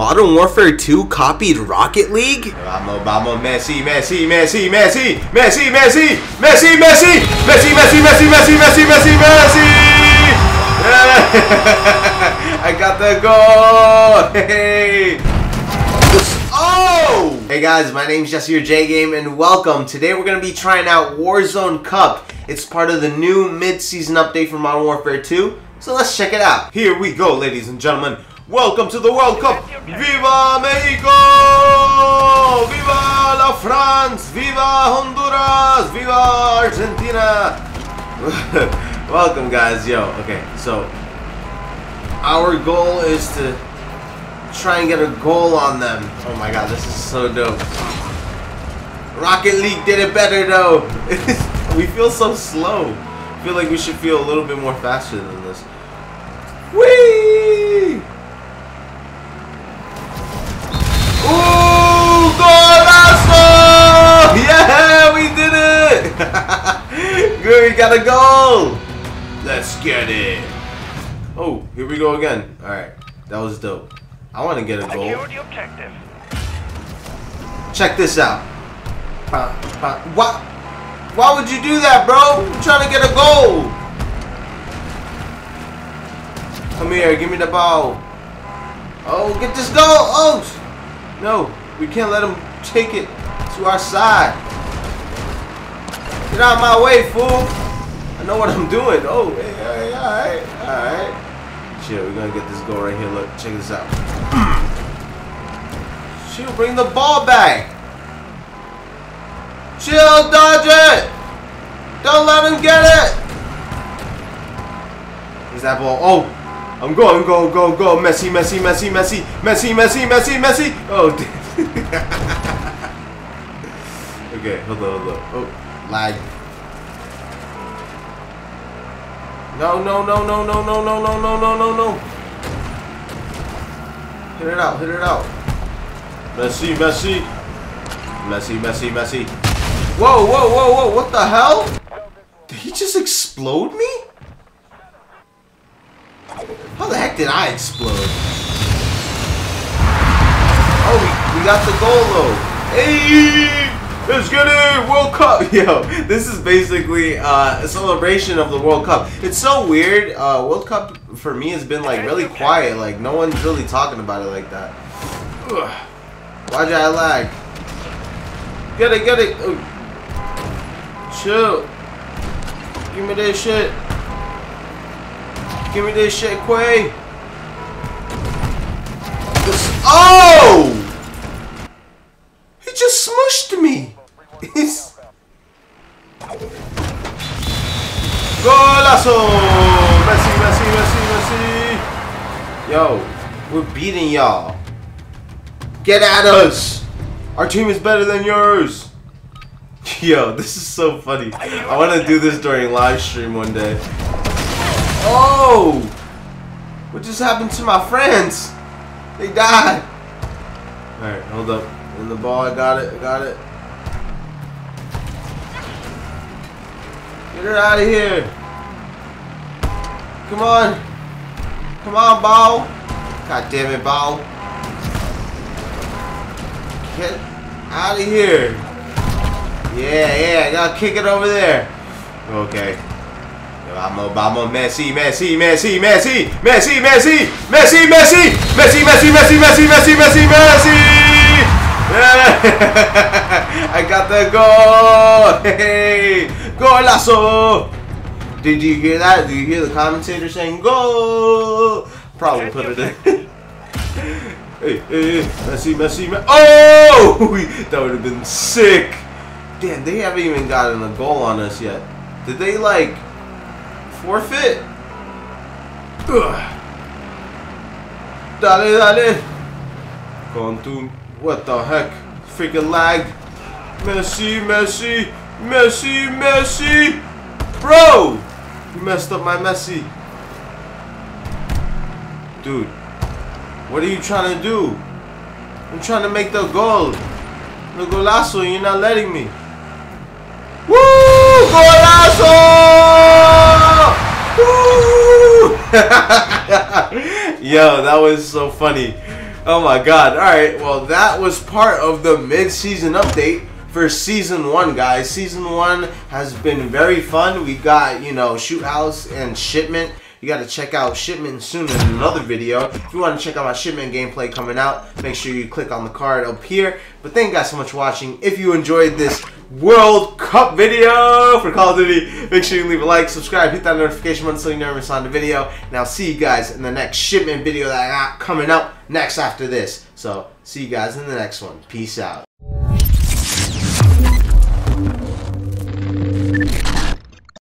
Modern Warfare 2 copied Rocket League? Vamos, vamos, Messi, Messi, Messi, Messi, Messi, Messi, Messi, Messi, Messi, Messi, Messi, Messi, Messi, Messi, Messi. I got the goal. Oh! Hey guys, my name is Jesse your JayGame, and welcome. Today we're gonna be trying out Warzone Cup. It's part of the new mid-season update for Modern Warfare 2. So let's check it out. Here we go, ladies and gentlemen. Welcome to the World Cup. Viva Mexico! Viva la France! Viva Honduras! Viva Argentina! Welcome, guys. Yo, okay, so our goal is to try and get a goal on them. Oh my god, this is so dope. Rocket League did it better though. we feel so slow. I feel like we should feel a little bit more faster than this. Whee! It! Got a goal! Let's get it. Oh, here we go again. Alright, that was dope. I want to get a goal. Check this out. What? Why would you do that, bro? I'm trying to get a goal. Come here, give me the ball. Oh, get this goal. Oh, no, we can't let him take it to our side. Get out of my way, fool. I know what I'm doing. Oh, hey, hey, all right, all right. Chill, we're gonna get this goal right here. Look, check this out. Chill, bring the ball back. Chill, dodge it. Don't let him get it. Where's that ball? Oh, I'm going, go, go, go. Messi, Messi, Messi, Messi, Messi, Messi, Messi, Messi. Oh, okay, hold on, hold on. Oh, lag. No, no, no, no, no, no, no, no, no, no, no, no. Hit it out, hit it out. Messi, Messi. Messi, Messi, Messi. Whoa, whoa, whoa, whoa, what the hell? Did he just explode me? How the heck did I explode? Oh, we, we got the goal though. Hey! Let's get it! World Cup! Yo, this is basically uh, a celebration of the World Cup. It's so weird. Uh, World Cup for me has been like really quiet. Like no one's really talking about it like that. Ugh. Why'd I lag? Get it, get it! Oh. Chill. Give me this shit. Give me this shit, Quay. This oh! Yo, we're beating y'all. Get at us. Our team is better than yours. Yo, this is so funny. I want to do this during live stream one day. Oh! What just happened to my friends? They died. Alright, hold up. In the ball, I got it, I got it. Get her out of here. Come on. Come on, ball. God damn it, ball. Get out of here. Yeah, yeah, I gotta kick it over there. Okay. Vamos, vamos, Messi, Messi, Messi, Messi, Messi, Messi, Messi, Messi, Messi, Messi, Messi, Messi, Messi. I got the goal. Hey, golazo. Did you hear that? Did you hear the commentator saying goal? Probably put it in. hey, hey, Messi, Messi, Messi. Oh, that would have been sick. Damn, they haven't even gotten a goal on us yet. Did they like forfeit? Ugh. Dale, dale. Con tu. What the heck? Freaking lag. Messi, Messi, Messi, Messi. Bro! You messed up my Messi. Dude. What are you trying to do? I'm trying to make the goal. The golazo, you're not letting me. Woo! Golazo! Woo! Yo, that was so funny. Oh my god. Alright, well that was part of the mid-season update for season one, guys. Season one has been very fun. We got, you know, Shoot House and Shipment. You got to check out Shipment soon in another video. If you want to check out my Shipment gameplay coming out, make sure you click on the card up here. But thank you guys so much for watching. If you enjoyed this World Cup video for Call of Duty, make sure you leave a like, subscribe, hit that notification button so you never miss on the video. And I'll see you guys in the next Shipment video that I got coming out next after this. So, see you guys in the next one. Peace out.